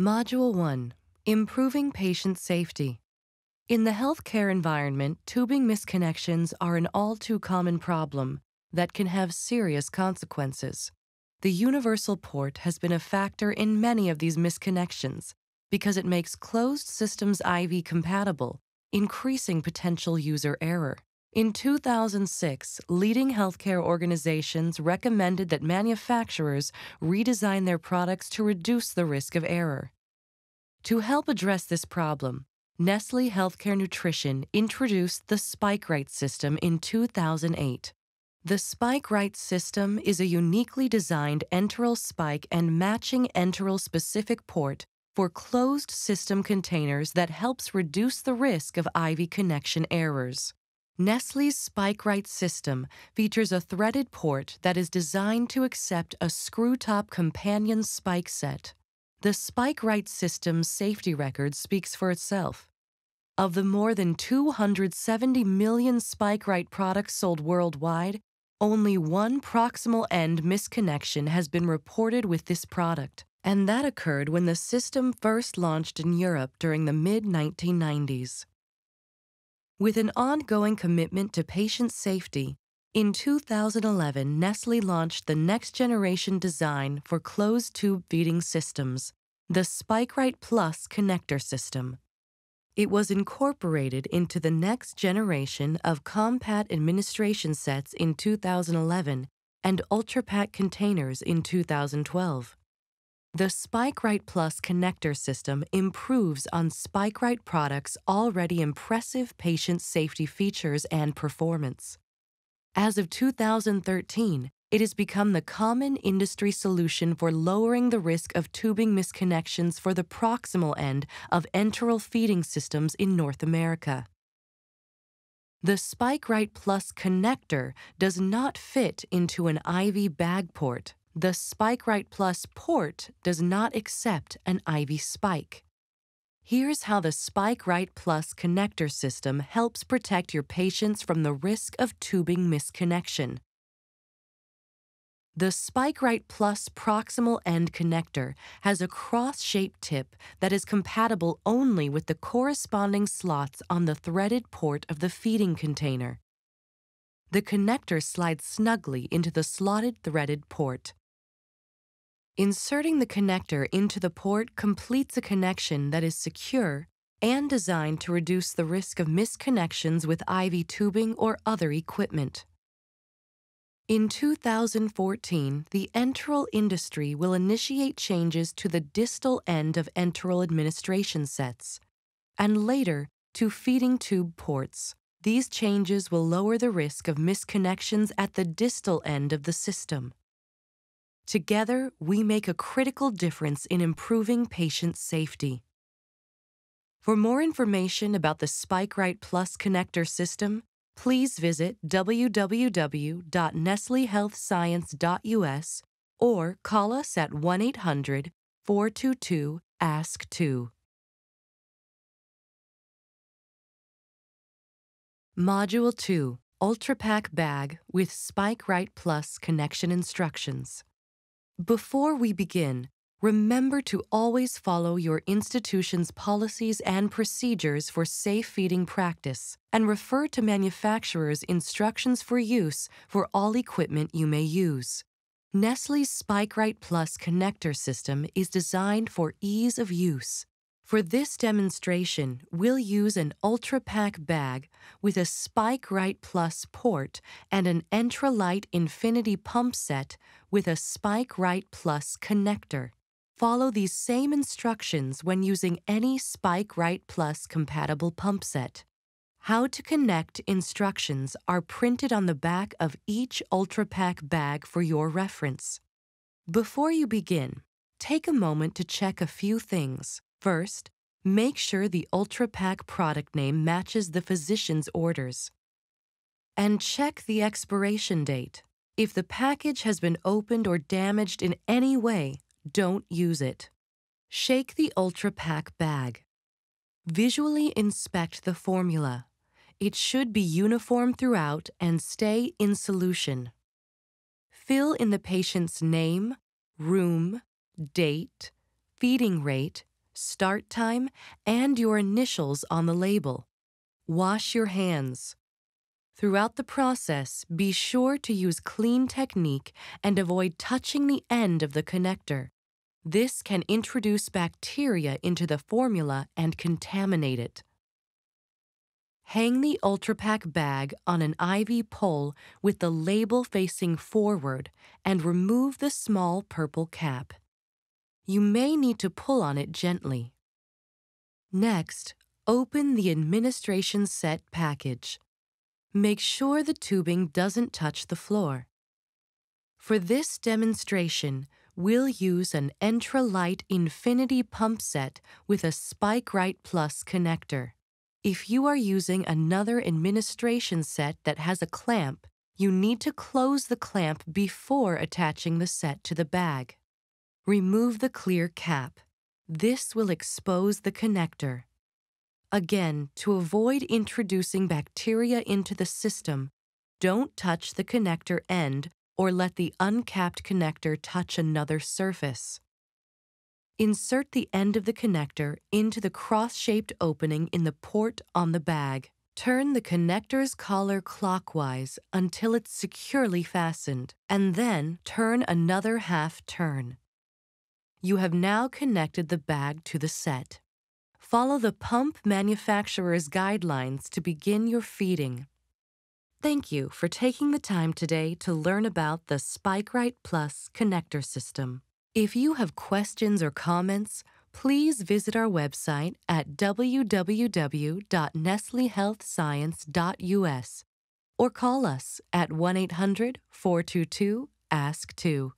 Module 1 Improving Patient Safety. In the healthcare environment, tubing misconnections are an all too common problem that can have serious consequences. The universal port has been a factor in many of these misconnections because it makes closed systems IV compatible, increasing potential user error. In 2006, leading healthcare organizations recommended that manufacturers redesign their products to reduce the risk of error. To help address this problem, Nestle Healthcare Nutrition introduced the SpikeRight system in 2008. The SpikeRight system is a uniquely designed enteral spike and matching enteral specific port for closed system containers that helps reduce the risk of IV connection errors. Nestle's SpikeRight system features a threaded port that is designed to accept a screw-top companion spike set. The SpikeRight system's safety record speaks for itself. Of the more than 270 million SpikeRight products sold worldwide, only one proximal end misconnection has been reported with this product, and that occurred when the system first launched in Europe during the mid 1990s. With an ongoing commitment to patient safety, in 2011, Nestle launched the next generation design for closed tube feeding systems, the SpikeRight Plus connector system. It was incorporated into the next generation of Compat administration sets in 2011 and UltraPak containers in 2012. The SpikeRight Plus connector system improves on SpikeRight products' already impressive patient safety features and performance. As of 2013, it has become the common industry solution for lowering the risk of tubing misconnections for the proximal end of enteral feeding systems in North America. The SpikeRight Plus connector does not fit into an IV bag port the SpikeRight Plus port does not accept an IV spike. Here's how the SpikeRight Plus connector system helps protect your patients from the risk of tubing misconnection. The SpikeRight Plus proximal end connector has a cross-shaped tip that is compatible only with the corresponding slots on the threaded port of the feeding container. The connector slides snugly into the slotted threaded port. Inserting the connector into the port completes a connection that is secure and designed to reduce the risk of misconnections with IV tubing or other equipment. In 2014, the enteral industry will initiate changes to the distal end of enteral administration sets, and later to feeding tube ports. These changes will lower the risk of misconnections at the distal end of the system. Together, we make a critical difference in improving patient safety. For more information about the SpikeRight Plus connector system, please visit www.nestlehealthscience.us or call us at 1 800 422 ASK 2. Module 2 UltraPak Bag with SpikeRight Plus connection instructions. Before we begin, remember to always follow your institution's policies and procedures for safe feeding practice and refer to manufacturer's instructions for use for all equipment you may use. Nestle's SpikeRight Plus connector system is designed for ease of use. For this demonstration, we'll use an UltraPak bag with a SpikeRight Plus port and an EnteraLite Infinity pump set with a SpikeRight Plus connector. Follow these same instructions when using any SpikeRight Plus compatible pump set. How to connect instructions are printed on the back of each UltraPak bag for your reference. Before you begin, take a moment to check a few things. First, make sure the UltraPak product name matches the physician's orders. And check the expiration date. If the package has been opened or damaged in any way, don't use it. Shake the UltraPak bag. Visually inspect the formula. It should be uniform throughout and stay in solution. Fill in the patient's name, room, date, feeding rate, start time, and your initials on the label. Wash your hands. Throughout the process, be sure to use clean technique and avoid touching the end of the connector. This can introduce bacteria into the formula and contaminate it. Hang the UltraPak bag on an IV pole with the label facing forward and remove the small purple cap. You may need to pull on it gently. Next, open the administration set package. Make sure the tubing doesn't touch the floor. For this demonstration, we'll use an EnteraLite Infinity pump set with a SpikeRight Plus connector. If you are using another administration set that has a clamp, you need to close the clamp before attaching the set to the bag. Remove the clear cap. This will expose the connector. Again, to avoid introducing bacteria into the system, don't touch the connector end or let the uncapped connector touch another surface. Insert the end of the connector into the cross-shaped opening in the port on the bag. Turn the connector's collar clockwise until it's securely fastened, and then turn another half turn. You have now connected the bag to the set. Follow the pump manufacturer's guidelines to begin your feeding. Thank you for taking the time today to learn about the SpikeRight Plus connector system. If you have questions or comments, please visit our website at www.nestlehealthscience.us or call us at 1 800 422 ASK2.